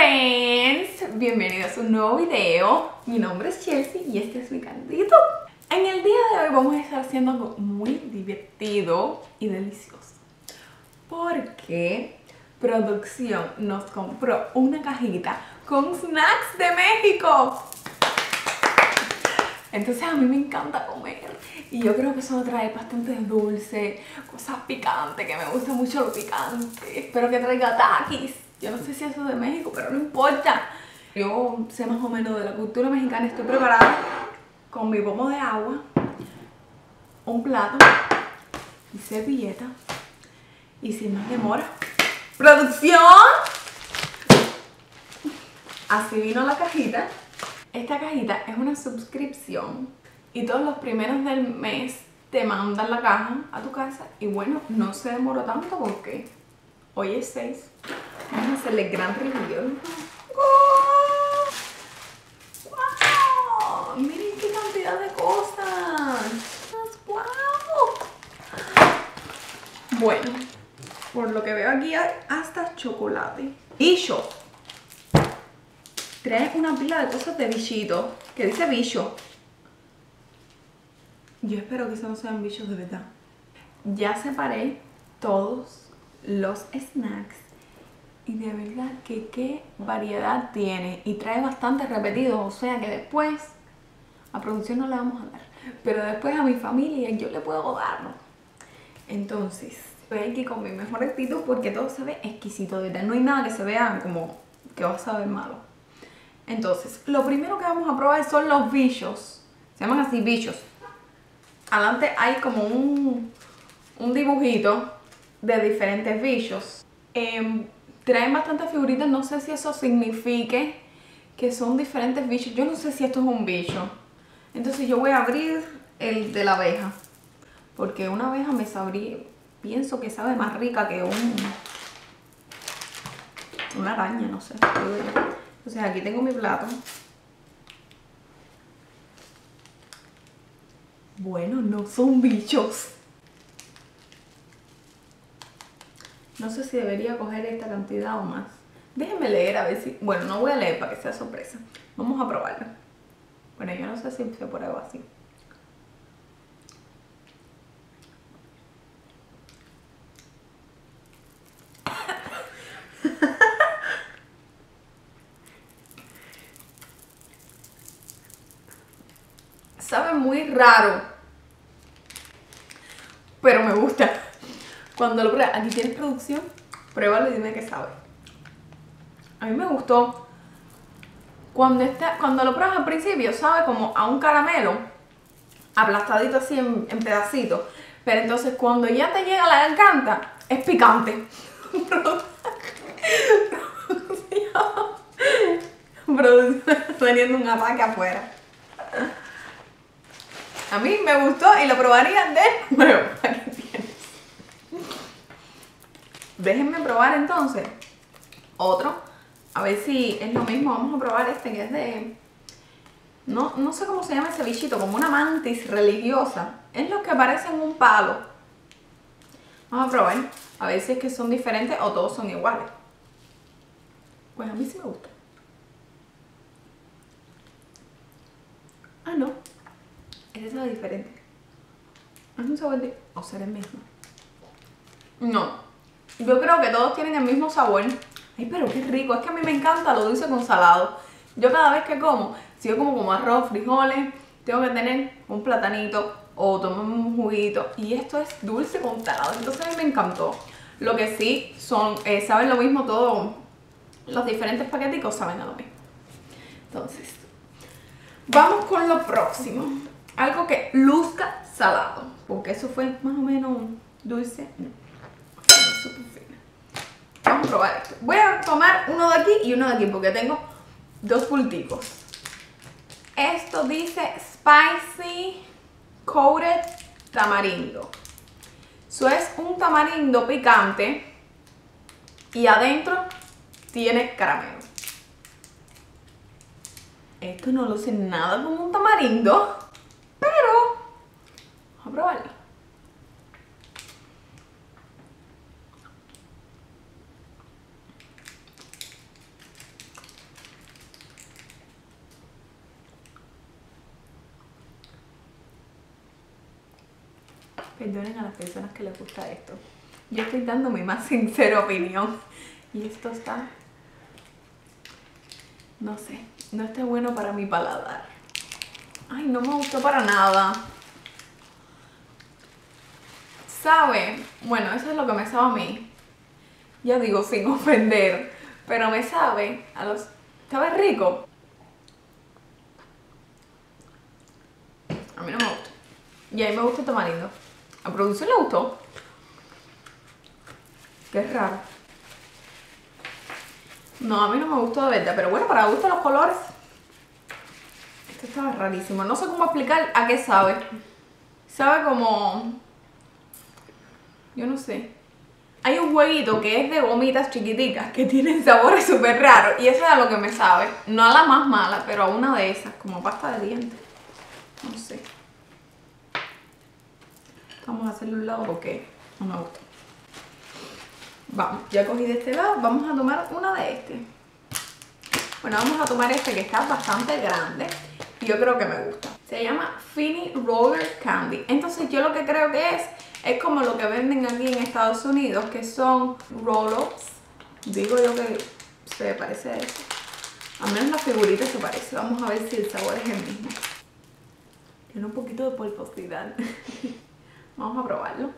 friends, bienvenidos a un nuevo video. Mi nombre es Chelsea y este es mi candito. En el día de hoy vamos a estar haciendo algo muy divertido y delicioso. Porque producción nos compró una cajita con snacks de México. Entonces a mí me encanta comer y yo creo que eso trae bastante dulce, cosas picantes, que me gusta mucho lo picante. Espero que traiga taquis. Yo no sé si eso es de México, pero no importa. Yo sé más o menos de la cultura mexicana. Estoy preparada con mi pomo de agua, un plato y servilleta. Y sin más demora, ¡producción! Así vino la cajita. Esta cajita es una suscripción y todos los primeros del mes te mandan la caja a tu casa y bueno, no se demoró tanto porque hoy es 6. Vamos a hacerle gran review. ¡Wow! Miren qué cantidad de cosas. ¡Wow! Bueno, por lo que veo aquí hay hasta chocolate. Bicho. Trae una pila de cosas de bichito. Que dice bicho. Yo espero que esos no sean bichos de verdad. Ya separé todos los snacks. Y de verdad que qué variedad tiene. Y trae bastante repetidos. O sea que después a producción no le vamos a dar. Pero después a mi familia yo le puedo darlo. Entonces, estoy aquí con mi mejor actitud porque todo se ve exquisito. No hay nada que se vea como que va a saber malo. Entonces, lo primero que vamos a probar son los bichos. Se llaman así bichos. Adelante hay como un, un dibujito de diferentes bichos. Eh, traen bastantes figuritas, no sé si eso signifique que son diferentes bichos. Yo no sé si esto es un bicho. Entonces yo voy a abrir el de la abeja. Porque una abeja me sabría, pienso que sabe más rica que un, una araña, no sé. Entonces aquí tengo mi plato. Bueno, no son bichos. No sé si debería coger esta cantidad o más. Déjenme leer a ver si... Bueno, no voy a leer para que sea sorpresa. Vamos a probarlo. Bueno, yo no sé si se prueba así. Sabe muy raro. Pero me gusta. Cuando lo pruebas, aquí tienes producción, pruébalo y dime qué sabe. A mí me gustó. Cuando, está, cuando lo pruebas al principio, sabe como a un caramelo, aplastadito así en, pedacitos. Pero entonces cuando ya te llega la garganta, es picante. teniendo un ataque afuera. A mí me gustó y lo probaría de nuevo. Aquí tienes. Déjenme probar entonces otro. A ver si es lo mismo. Vamos a probar este que es de... No, no sé cómo se llama ese bichito, como una mantis religiosa. Es lo que parece en un palo. Vamos a probar. A ver si es que son diferentes o todos son iguales. Pues a mí sí me gusta. Ah, no. Este sabe diferente. Es un sabor de... O será el mismo. No. Yo creo que todos tienen el mismo sabor. Ay, pero qué rico. Es que a mí me encanta lo dulce con salado. Yo cada vez que como, si yo como como arroz, frijoles, tengo que tener un platanito o tomar un juguito. Y esto es dulce con salado. Entonces a mí me encantó. Lo que sí son, eh, saben lo mismo todos los diferentes paqueticos saben a lo mismo. Entonces, vamos con lo próximo. Algo que luzca salado. Porque eso fue más o menos dulce. Vamos a probar esto. Voy a tomar uno de aquí y uno de aquí porque tengo dos pulticos. Esto dice Spicy Coated Tamarindo. Eso es un tamarindo picante y adentro tiene caramelo. Esto no luce nada como un tamarindo, pero vamos a probarlo. Perdonen a las personas que les gusta esto. Yo estoy dando mi más sincera opinión. Y esto está... No sé, no está bueno para mi paladar. Ay, no me gustó para nada. ¿Sabe? Bueno, eso es lo que me sabe a mí. Ya digo, sin ofender. Pero me sabe a los... ¿Sabe rico? A mí no me gusta. Y a mí me gusta el tamarindo. A producción le gustó. Qué raro. No, a mí no me gustó de verdad, pero bueno, para gusto los colores. Esto estaba rarísimo. No sé cómo explicar a qué sabe. Sabe como... Yo no sé. Hay un jueguito que es de gomitas chiquiticas que tienen sabores súper raros. Y eso es a lo que me sabe. No a la más mala, pero a una de esas, como pasta de dientes. No sé. Vamos a hacerle un lado porque no me gusta. Vamos, ya cogí de este lado, vamos a tomar una de este. Bueno, vamos a tomar este que está bastante grande y yo creo que me gusta. Se llama Finny Roller Candy. Entonces yo lo que creo que es, es como lo que venden aquí en Estados Unidos, que son roll-ups. Digo yo que se parece a eso. Al menos la figurita se parece. Vamos a ver si el sabor es el mismo. Tiene un poquito de polvosidad. Vamos a probarlo.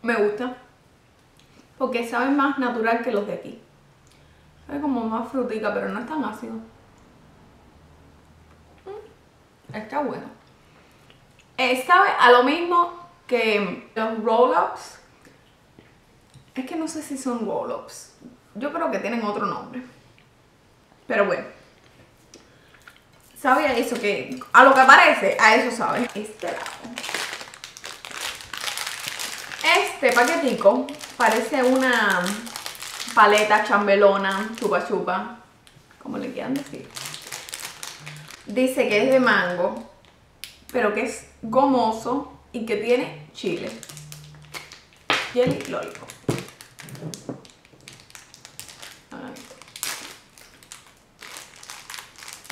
Me gusta. Porque sabe más natural que los de aquí. Sabe como más frutica, pero no es tan ácido. Mm, está bueno. Eh, sabe a lo mismo que los roll-ups. Es que no sé si son roll-ups. Yo creo que tienen otro nombre. Pero bueno. Sabe eso que... A lo que parece, a eso sabe. Este lado. Este paquetico parece una paleta chambelona, chupa chupa, como le quieran decir. Dice que es de mango, pero que es gomoso y que tiene chile. Jelly Lollipop.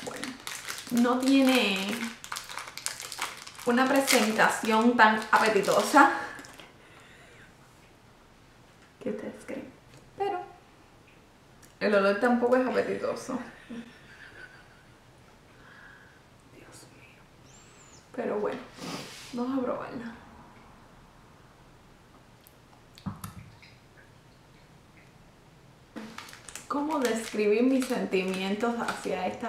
Bueno, no tiene una presentación tan apetitosa ustedes creen. Pero el olor tampoco es apetitoso. Dios mío. Pero bueno, vamos a probarla. ¿Cómo describir mis sentimientos hacia esta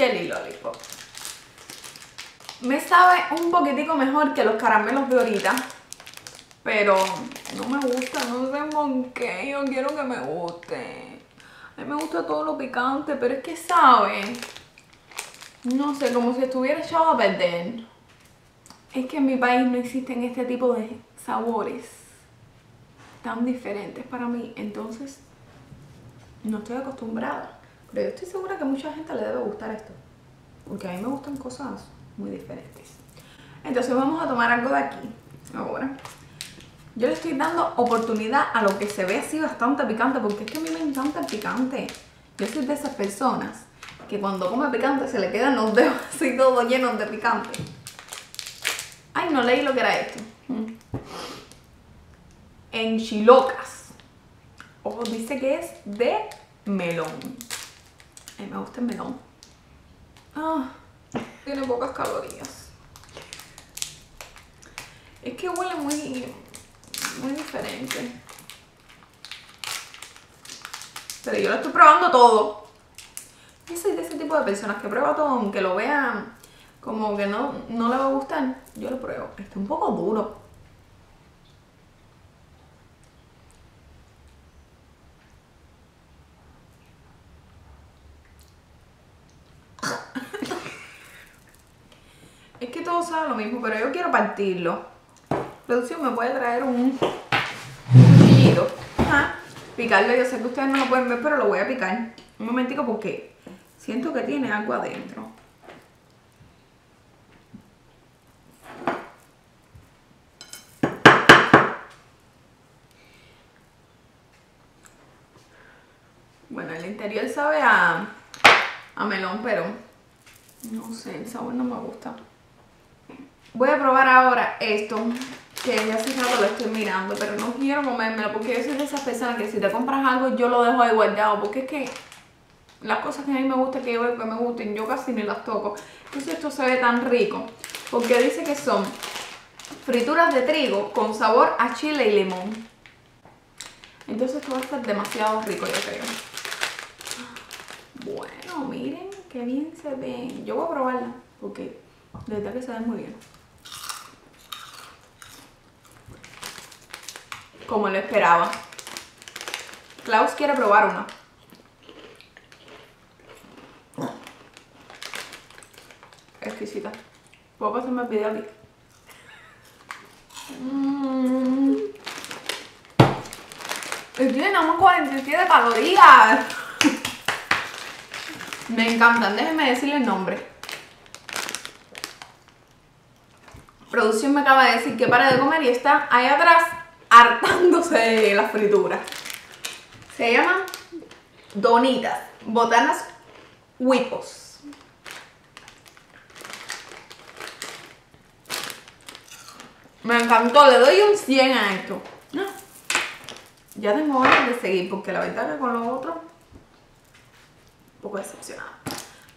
Jelly Lollipop? Me sabe un poquitico mejor que los caramelos de ahorita pero no me gusta, no sé por qué. Yo quiero que me guste. A mí me gusta todo lo picante, pero es que sabe. No sé, como si estuviera echado a perder. Es que en mi país no existen este tipo de sabores tan diferentes para mí. Entonces, no estoy acostumbrada. Pero yo estoy segura que mucha gente le debe gustar esto. Porque a mí me gustan cosas muy diferentes. Entonces vamos a tomar algo de aquí ahora. Yo le estoy dando oportunidad a lo que se ve así bastante picante, porque es que a mí me encanta el picante. Yo soy de esas personas que cuando come picante se le quedan los dedos así todos llenos de picante. Ay, no leí lo que era esto. Mm. Enchilocas. Ojo, dice que es de melón. Me gusta el melón. Ah, tiene pocas calorías. Es que huele muy muy diferente. Pero yo lo estoy probando todo. Yo soy de ese tipo de personas que prueba todo, aunque lo vean como que no, no le va a gustar. Yo lo pruebo. Está un poco duro. Lo mismo, pero yo quiero partirlo. Producción, ¿me puede traer un cuchillito? Picarlo, yo sé que ustedes no lo pueden ver, pero lo voy a picar. Un momentico porque siento que tiene algo adentro. Bueno, el interior sabe a, a melón, pero no sé, el sabor no me gusta. Voy a probar ahora esto, que ya hace rato lo estoy mirando, pero no quiero comérmelo porque yo soy de esas personas que si te compras algo yo lo dejo ahí guardado, porque es que las cosas que a mí me gusta que yo que me gusten, yo casi ni las toco. Entonces esto se ve tan rico, porque dice que son frituras de trigo con sabor a chile y limón. Entonces esto va a estar demasiado rico, yo creo. Bueno, miren qué bien se ven. Yo voy a probarla, porque de verdad que se ve muy bien. Como lo esperaba. Klaus quiere probar una. Exquisita. Puedo pasarme el video aquí. Mmm. Y tiene nada más 47 calorías. Me encantan, déjenme decirle el nombre. Producción me acaba de decir que para de comer y está ahí atrás hartándose de las frituras. Se llaman Donitas, botanas huipos. Me encantó, le doy un 100 a esto. Ya tengo ganas de seguir porque la verdad que con lo otro un poco decepcionada.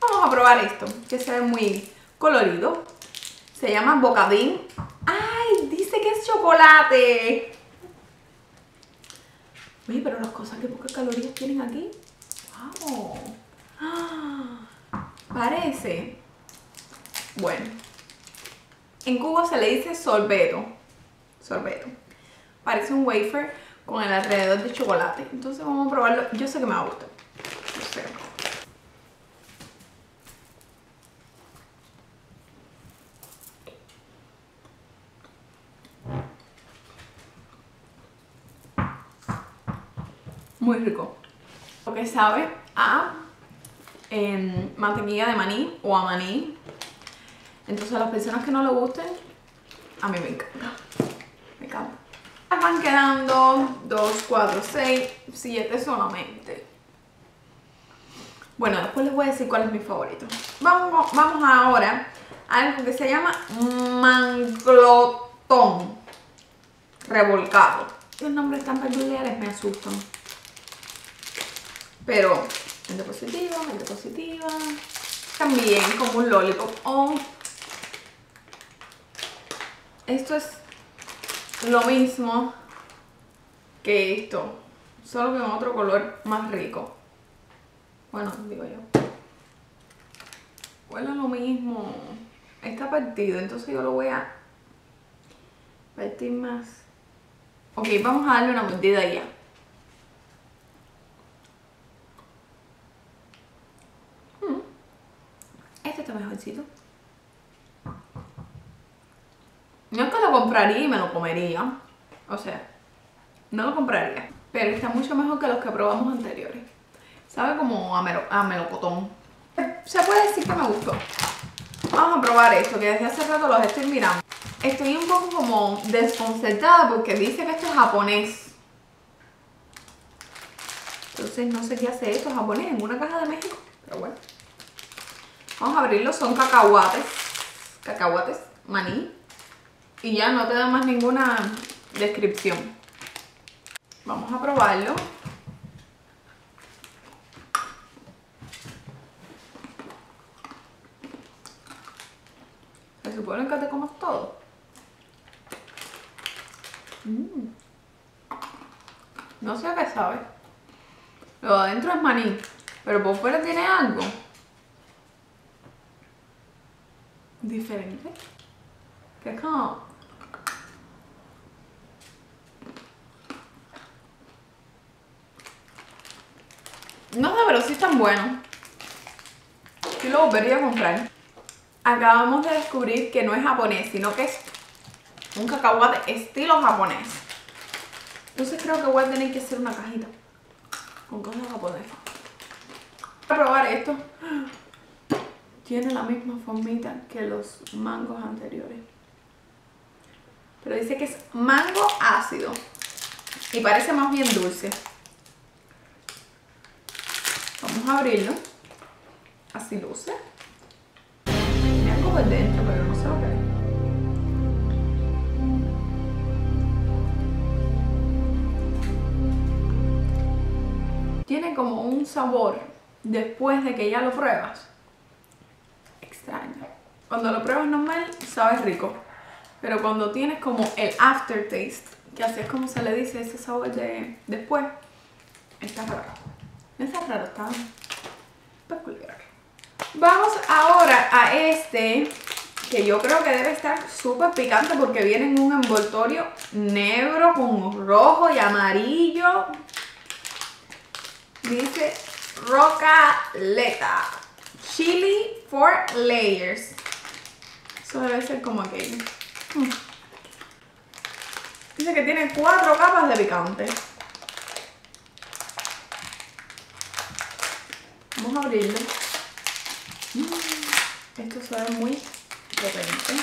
Vamos a probar esto, que se ve muy colorido. Se llama bocadín. ¡Ay! Dice que es chocolate. Pero las cosas que pocas calorías tienen aquí. ¡Wow! Parece. Bueno. En Cuba se le dice sorbeto. Sorbeto. Parece un wafer con el alrededor de chocolate. Entonces vamos a probarlo. Yo sé que me va a gustar. No sé. muy rico. Lo que sabe a eh, mantequilla de maní o a maní. Entonces a las personas que no le gusten, a mí me encanta. Me encanta. Van quedando 2, 4, 6, 7 solamente. Bueno, después les voy a decir cuál es mi favorito. Vamos, vamos ahora a algo que se llama manglotón revolcado. Los nombres tan peculiares me asustan. Pero gente positiva, gente positiva. También como un lollipop. Oh, esto es lo mismo que esto. Solo que en otro color más rico. Bueno, digo yo. Huele lo mismo. Está partido, entonces yo lo voy a partir más. Ok, vamos a darle una mordida ya. Este mejorcito. No es que lo compraría y me lo comería. O sea, no lo compraría. Pero está mucho mejor que los que probamos anteriores. Sabe como a, melocotón. Se puede decir que me gustó. Vamos a probar esto, que desde hace rato los estoy mirando. Estoy un poco como desconcertada porque dice que esto es japonés. Entonces no sé qué hace esto japonés en una caja de México. Pero bueno. Vamos a abrirlo, son cacahuates. Cacahuates, maní. Y ya no te da más ninguna descripción. Vamos a probarlo. Se supone que te comas todo. Mm. No sé a qué sabe. Lo de adentro es maní, pero por fuera tiene algo. Diferente. Que es como... No sé, pero sí están buenos. Sí lo volvería a comprar. Acabamos de descubrir que no es japonés, sino que es un cacahuate estilo japonés. Entonces creo que voy a tener que hacer una cajita con cosas japonesas. Voy a probar esto. Tiene la misma formita que los mangos anteriores. Pero dice que es mango ácido. Y parece más bien dulce. Vamos a abrirlo. Así luce. Tiene algo por dentro, pero no sé lo es. Tiene como un sabor después de que ya lo pruebas. Extraño. Cuando lo pruebas normal, sabe rico. Pero cuando tienes como el aftertaste, que así es como se le dice ese sabor de después, está raro. Está raro, está peculiar. Vamos ahora a este, que yo creo que debe estar súper picante porque viene en un envoltorio negro con rojo y amarillo. Dice Rocaleta. Chili for layers. Eso debe ser como aquello. Mm. Dice que tiene cuatro capas de picante. Vamos a abrirlo. Mm. Esto se ve muy potente.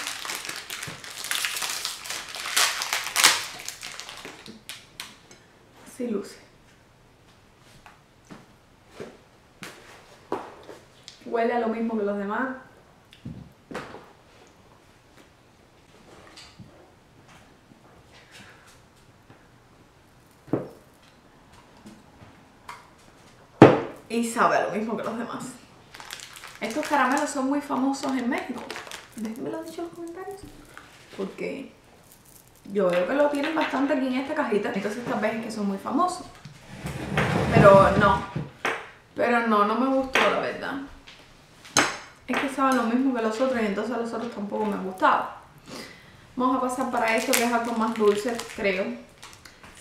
Así luce. Huele a lo mismo que los demás. Y sabe a lo mismo que los demás. Estos caramelos son muy famosos en México. Déjenme lo dicho en los comentarios. Porque yo veo que lo tienen bastante aquí en esta cajita. Entonces tal vez es que son muy famosos. Pero no. Pero no, no me gustó la verdad. Es que saben lo mismo que los otros y entonces los otros tampoco me gustaban. Vamos a pasar para esto que es algo más dulce, creo.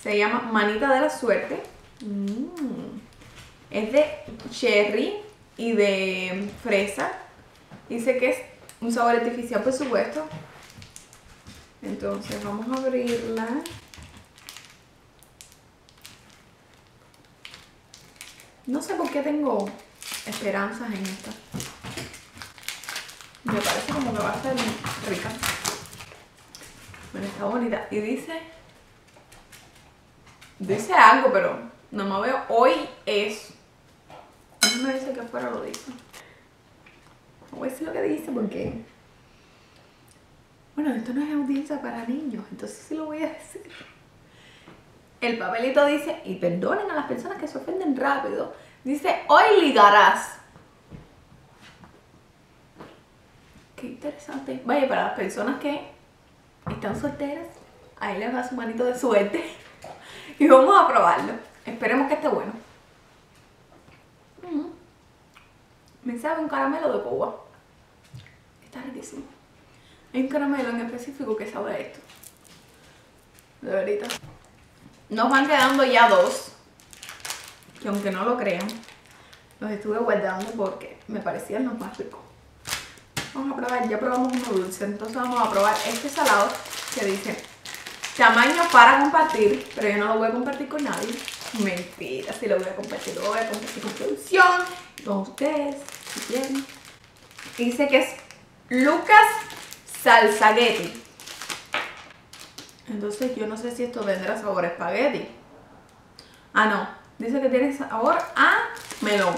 Se llama Manita de la Suerte. Mm. Es de cherry y de fresa. Dice que es un sabor artificial, por supuesto. Entonces vamos a abrirla. No sé por qué tengo esperanzas en esta. Me parece como que va a ser rica. Bueno, está bonita. Y dice... Dice algo, pero no me veo. Hoy es... No me dice que afuera lo dice. No voy a decir lo que dice porque... Bueno, esto no es audiencia para niños, entonces sí lo voy a decir. El papelito dice, y perdonen a las personas que se ofenden rápido, dice, hoy ligarás. Qué interesante. Vaya, para las personas que están solteras, ahí les va su manito de suerte. Y vamos a probarlo. Esperemos que esté bueno. Mm. Me sabe un caramelo de Cuba. Está riquísimo. Hay un caramelo en específico que sabe esto. De verdad. Nos van quedando ya dos. Que aunque no lo crean, los estuve guardando porque me parecían los más ricos. Vamos a probar, ya probamos uno dulce, entonces vamos a probar este salado que dice tamaño para compartir, pero yo no lo voy a compartir con nadie. Mentira, si lo voy a compartir, lo voy a compartir con producción, con ustedes, si quieren. Dice que es Lucas Salsaguetti. Entonces yo no sé si esto vendrá sabor a espagueti. Ah, no. Dice que tiene sabor a melón.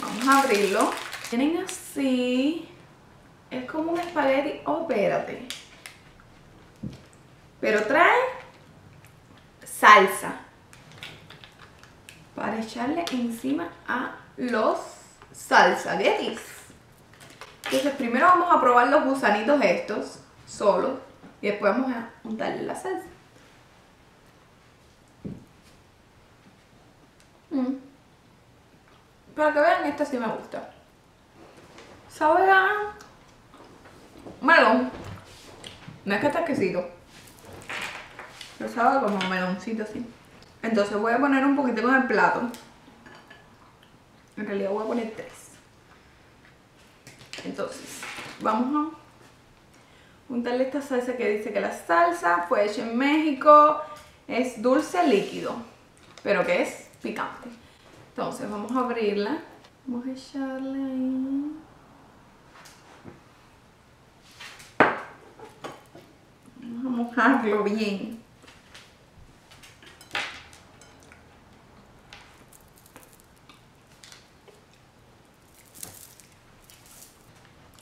Vamos a abrirlo. Tienen así. Es como un espagueti. Oh, espérate. Pero trae salsa. Para echarle encima a los salsaguetis. Entonces primero vamos a probar los gusanitos estos, solos. Y después vamos a untarle la salsa. Mm. Para que vean, esta sí me gusta. Sabe melón. No es que está quesito. Pero sabe como meloncito así. Entonces voy a poner un poquito en el plato. En realidad voy a poner tres. Entonces, vamos a untarle esta salsa que dice que la salsa fue hecha en México. Es dulce líquido, pero que es picante. Entonces vamos a abrirla. Vamos a echarle ahí. Vamos a mojarlo bien.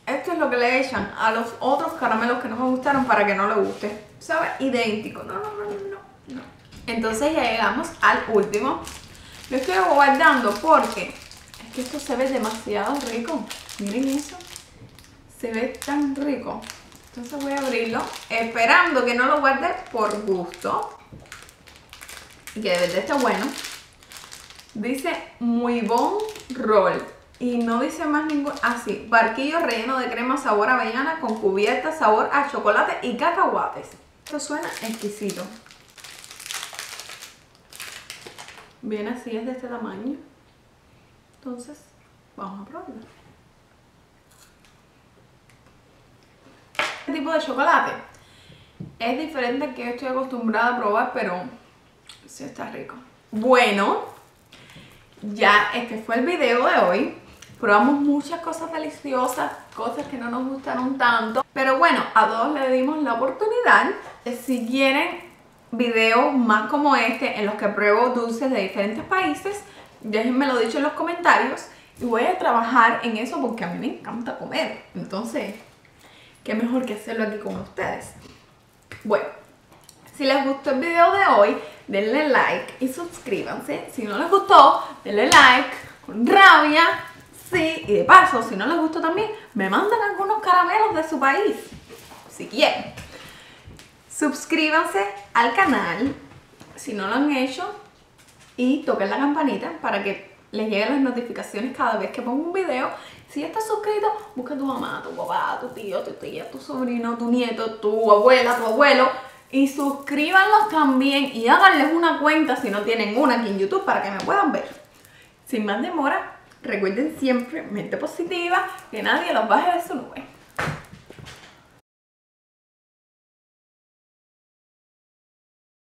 Esto es lo que le echan a los otros caramelos que no me gustaron para que no le guste. ¿Sabe? Idéntico. No, no, no, no, no. Entonces ya llegamos al último. Lo estoy guardando porque es que esto se ve demasiado rico. Miren eso. Se ve tan rico. Entonces voy a abrirlo esperando que no lo guarde por gusto. Y que de verdad esté bueno. Dice muy bon roll. Y no dice más ningún... Así, ah, barquillo relleno de crema sabor avellana con cubierta sabor a chocolate y cacahuates. Esto suena exquisito. Viene así, es de este tamaño. Entonces, vamos a probarlo. Tipo de chocolate es diferente que estoy acostumbrada a probar, pero sí está rico. Bueno, ya este fue el video de hoy. Probamos muchas cosas deliciosas, cosas que no nos gustaron tanto. Pero bueno, a todos le dimos la oportunidad. Si quieren videos más como este en los que pruebo dulces de diferentes países, déjenme lo dicho en los comentarios. Y voy a trabajar en eso porque a mí me encanta comer. Entonces, qué mejor que hacerlo aquí con ustedes. Bueno, si les gustó el video de hoy, denle like y suscríbanse. Si no les gustó, denle like con rabia Sí, y de paso, si no les gustó también, me mandan algunos caramelos de su país, si quieren. Suscríbanse al canal, si no lo han hecho, y toquen la campanita para que les lleguen las notificaciones cada vez que pongo un video. Si estás suscrito, busca a tu mamá, tu papá, tu tío, tu tía, tu sobrino, tu nieto, tu abuela, tu abuelo y suscríbanlos también y háganles una cuenta si no tienen una aquí en YouTube para que me puedan ver. Sin más demora, Recuerden siempre, mente positiva, que nadie los baje de su nube.